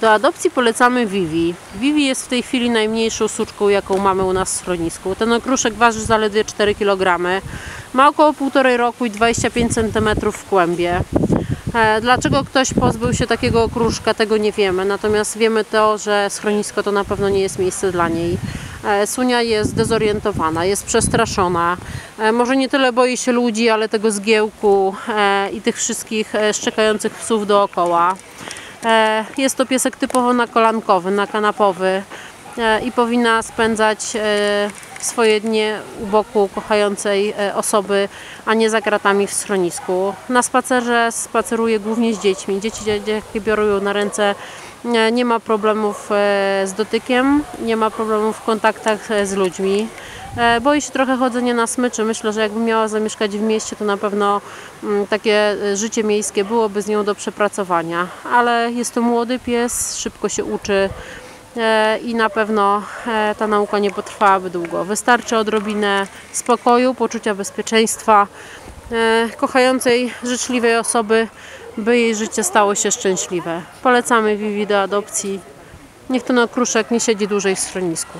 Do adopcji polecamy Vivi. Vivi jest w tej chwili najmniejszą suczką, jaką mamy u nas w schronisku. Ten okruszek waży zaledwie 4 kg. Ma około 1,5 roku i 25 cm w kłębie. E, Dlaczego ktoś pozbył się takiego okruszka, tego nie wiemy. Natomiast wiemy to, że schronisko to na pewno nie jest miejsce dla niej. E, Sunia jest dezorientowana, jest przestraszona. E, Może nie tyle boi się ludzi, ale tego zgiełku i tych wszystkich szczekających psów dookoła. E, Jest to piesek typowo nakolankowy, nakanapowy e, i powinna spędzać e, swoje dnie u boku kochającej e, osoby, a nie za kratami w schronisku. Na spacerze spaceruje głównie z dziećmi. Dzieci, jakie biorą ją na ręce, nie ma problemów e, z dotykiem, nie ma problemów w kontaktach e, z ludźmi. Boi się trochę chodzenia na smyczy. Myślę, że jakby miała zamieszkać w mieście, to na pewno mm, takie życie miejskie byłoby z nią do przepracowania. Ale jest to młody pies, szybko się uczy i na pewno e, ta nauka nie potrwałaby długo. Wystarczy odrobinę spokoju, poczucia bezpieczeństwa, e, kochającej, życzliwej osoby, by jej życie stało się szczęśliwe. Polecamy Vivi do adopcji. Niech ten okruszek nie siedzi dłużej w schronisku.